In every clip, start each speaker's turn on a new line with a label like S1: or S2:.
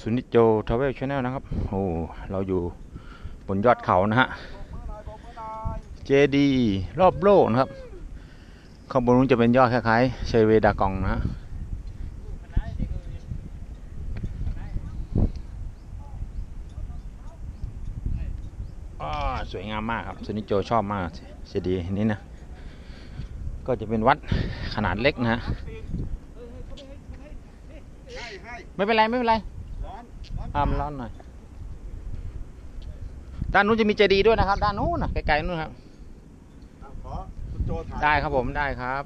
S1: สุนิจโจ Travel Channel นะครับ โอ้ เราอยู่บนยอดเขานะฮะ เจดีย์ลูกโลกนะครับ ข้างบนนู้นจะเป็นยอดคล้ายๆชเวดากองนะฮะสวยงามมากครับสุนิจโจชอบมากเจดีย์นี้นะ ก็จะเป็นวัดขนาดเล็กนะฮะ ไม่เป็นไร ไม่เป็นไร
S2: ร้อนร้อน
S1: ห้ามนร้อนหน่อย ด้านนู้นจะมีเจดีย์ด้วยนะครับ ด้านนู้นนะไกลๆนู้นครับ
S2: อะขอคุณโจถ่าย
S1: ได้ครับผมได้ครับ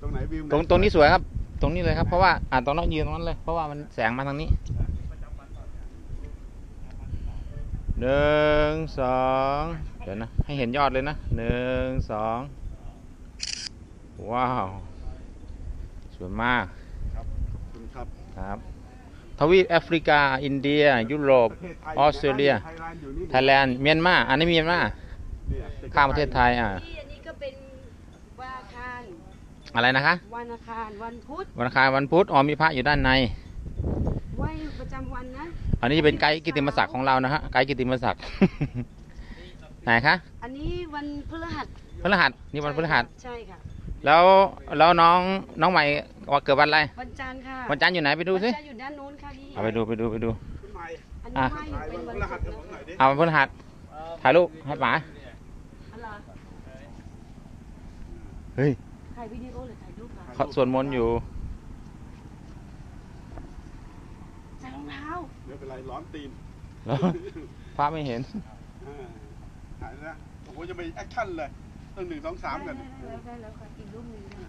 S2: ตรงไหนวิวไห
S1: ตรงตรงนี้สวยครับ ตรงนี้เลยครับเพราะว่าอ่าตรงนั้นยืนตรงนั้นเลย เพราะว่ามันแสงมาทางนี้หนึ่งสองเดี๋ยวนะ ให้เห็นยอดเลยนะหนึ่งสองว้าว สวยมาก
S2: ครับขอบคุณครับ
S1: ครับ ทวีปแอฟริกา อินเดีย ยุโรป
S2: ประเทศไทย
S1: ออสเตรเลีย
S2: ไทยแลนด์อยู่นี่
S1: ไทยแลนด์ เมียนมา อันนี้เมียนมา
S2: เนี่ย
S1: ข้ามประเทศไทยอะ
S3: ที่อันนี้ก็เป็นวันอังคาร
S1: อะไรนะคะ
S3: วันอังคารวันพุธ
S1: วันอังคารวันพุธ อ๋อมีพระอยู่ด้านใน
S3: ไหว้ประจำวันนะ
S1: อันนี้เป็นไกด์กิตติมศักดิ์ของเรานะฮะ ไกด์กิตติมศักดิ์ ไหนคะ
S3: อันนี้วันพฤหัส
S1: พฤหัส นี่วันพฤหัส
S3: ใช่ค่ะ
S1: แล้วแล้วน้องน้องใหม่ว่าเกิดวันอะไร
S3: วันจันทร์ค่ะ
S1: วันจันทร์อยู่ไหนไปดูสิ
S3: วันจันทร์อยู่ด้านนู้นค่ะพี่
S1: เอาไปดูไปดูไปดู
S2: คุณใหม่
S3: อัน
S1: อะ
S3: นี้ไหว้อยู่
S2: ถ่าย
S3: เป็น
S2: วัน
S3: วัน
S2: พฤหัส
S3: พุธ
S2: ให้ผมหน่อยดิ
S1: เอาวันพฤหัสถ่ายรูปให้ป๋า
S3: อะไร
S1: เฮ้ย
S3: ถ่ายวิดีโอหรือถ่ายรูปคะ
S1: เขาสวดมนต์อยู่
S3: ใส่รองเท้า
S2: ไม่เป็นไรร้อนตีน
S1: แล้วพระไม่เห็น
S2: อ่าถ่ายนะโอ้โหจะไปแอคชั่นเลย ตั้งหนึ่งสองสามกัน
S3: ได้แล้วได้แล้วค่ะอีกรูปหนึงค่ะ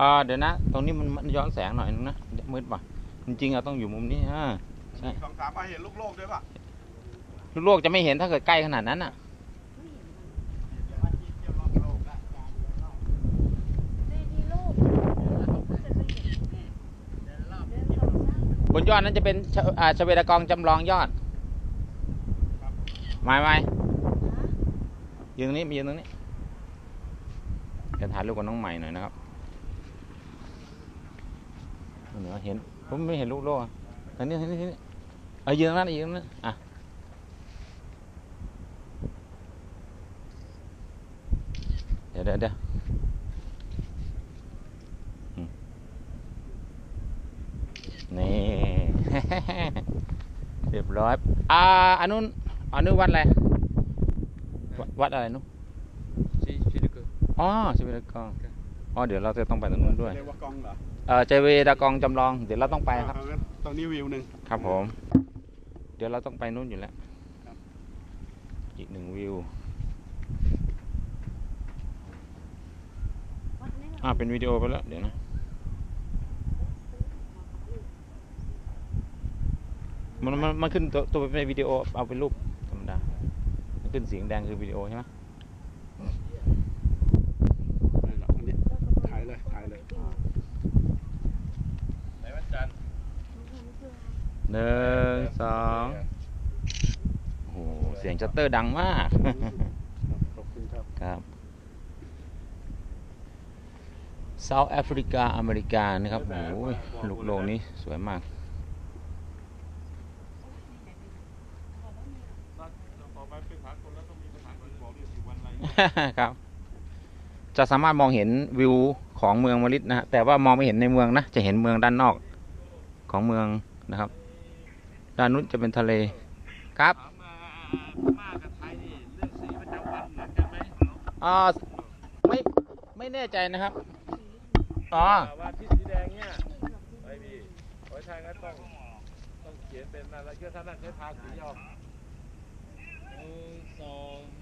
S1: อ่าเดี๋ยวนะ ตรงนี้มันมันย้อนแสงหน่อยนึงนะเดี๋ยวมืดป่ะจริงๆเราต้องอยู่มุมนี้อ่าใช่
S2: สองสามมาเห็นลูกโลกด้วยป่ะ
S1: ลูกโลกจะไม่เห็นถ้าเกิดใกล้ขนาดนั้นอะ
S3: เจดีย์โลกจะเคยเห็นเดินสองสาม
S1: บนยอดนั้นจะเป็นชะอ่าชเวดากองจำลองยอดไม่ไม่ ยืนตรงนี้มายืนตรงนี้เดี๋ยวถ่ายรูปกับน้องใหม่หน่อยนะครับเหนือเห็นผมไม่เห็นลูกโลกอะทางนี้ทางนี้ทางนี้เออยืนตรงนั้นยืนตรงนั้นอะเดี๋ยวเดี๋ยวเดี๋ยวนี่เรียบร้อยอ่าอันนู้นอันนู้นวัดอะไร วัดวัดอะไรนู้น
S4: Si, si được
S1: อ๋อเจเวดากองอ๋อเดี๋ยวเราจะต้องไปตรงนู้นด้วย
S2: เรียกว่ากองเหรอ
S1: เออเจเวดากองจำลอง เดี๋ยวเราต้องไปครับ
S2: เอางั้นตรงนี้วิวหนึ่ง
S1: ครับผม เดี๋ยวเราต้องไปนู้นอยู่แล้ว
S2: ครับ
S1: อีกหนึ่งวิว
S3: วัดนี้
S1: อ่าเป็นวิดีโอไปแล้ว เดี๋ยวนะมันมันมันขึ้นตัวตัวเป็นวิดีโอเอาเป็นรูป ธรรมดามันขึ้นสีแดงคือวิดีโอใช่ไหม
S2: ไม่หรอกอันนี้ถ่ายเลยถ่ายเลย
S4: Đấy bắt chân
S1: หนึ่งสองโอ้โหเสียงชัตเตอร์ดังมาก
S2: ขอบคุณครับ
S1: ครับเซาท์แอฟริกาอเมริกานะครับโอ้ยลูกโลกนี้สวยมาก
S4: ต่อไปเป็นผักคนแล้วต้องมีปัญหาคนบอกเรียกสิวันไร
S1: ครับ จะสามารถมองเห็นวิวของเมืองมะลิดนะฮะแต่ว่ามองไม่เห็นในเมืองนะ จะเห็นเมืองด้านนอกของเมืองนะครับ ด้านนู้นจะเป็นทะเลครับ
S4: ถามมาพม่ากับไทยนี่เรื่องสีประจำวันเหมือนกันไหม
S1: อ่าไม่ไม่แน่ใจนะครับอ๋อ
S4: ว่าที่สีแดงเนี่ยไม่มีเพราะฉะนั้นต้องต้องเขียนเป็นอะไรเพื่อท่านนั่นใช้ทาสีออก ห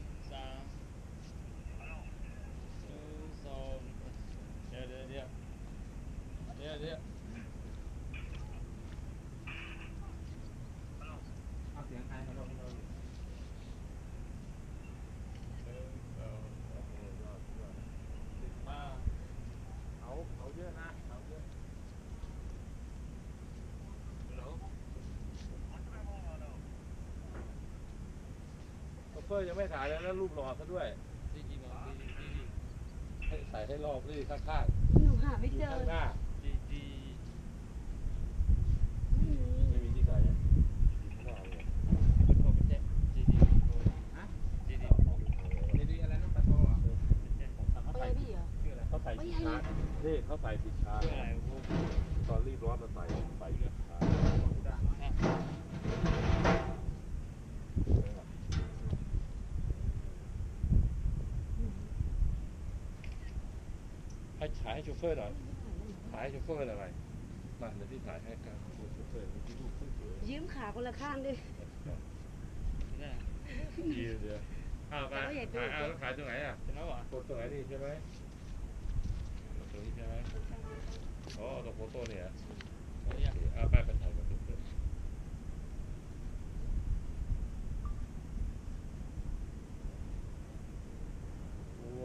S4: เฟอร์ยังไม่ถ่ายแล้วแล้วรูปหล่อซะด้วยที่จริงอะดีให้ใส่ให้รอบนี่ข้างหนูหาไม่เจอข้างหน้าดีดีไม่มีที่ใส่อะว่เอาเลแจ้งดีดีฮะดีดีดีดีอะไรนะปแจ้งข
S3: องทาใส่
S4: รพี่
S3: เหรอชเขา
S4: ใส่ผิดชาร์จนี่เขาใส่ผิดชาร์จตอนรีบร้อน ให้ถ่ายให้โชเฟอร์หน่อยถ่ายให้โชเฟอร์หน่อยมาเดี๋ยวพี่ถ่ายให้ครับโชเฟอร์เมื่อกี้รูปสวย
S3: ยืมขาคนละข้างด้วย
S4: ๆดีเดียวอ้าวไป
S3: แต่ว่าอย่าดู
S4: ถ่ายอ้าวแล้วขายตรงไหนอะตรงนั้นหรอตรงไหนนี่ใช่ไหมตรงนี้ใช่ไหมอ๋อตรงโฟโต้เนี่ยโอเคเอาไปไปถ่ายกับโชเฟอร์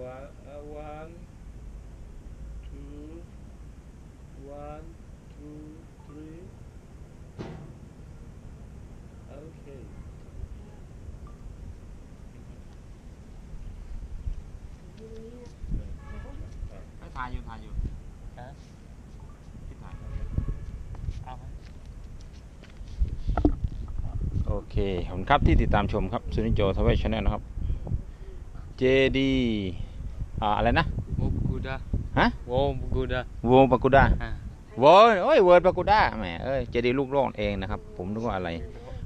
S4: One, uh, one, two, one, two, three. Okay.
S1: ถ่ายอยู่ถ่ายอยู่ที่ถ่ายโอ เคขอบคุณครับที่ติดตามชมครับสุนิจโจ Travel Channel นะครับ เจดีย์ อ่าอะไรนะ
S5: Pagoda.
S1: ฮะ
S5: World Pagoda.
S1: โวปากูด้า
S5: Ah.
S1: เวิร์ดโอ้ยเวิร์ดปากูด้าแหมเอ้ยเจดีลูกโลกเองนะครับ ผมนึกว่าอะไร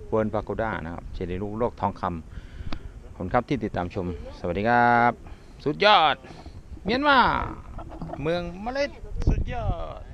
S1: เวิร์ดปากูด้านะครับเจดีลูกโลกทองคำขอบคุณครับที่ติดตามชม สวัสดีครับ สุดยอด เมียนมา เมืองมะริดสุดยอด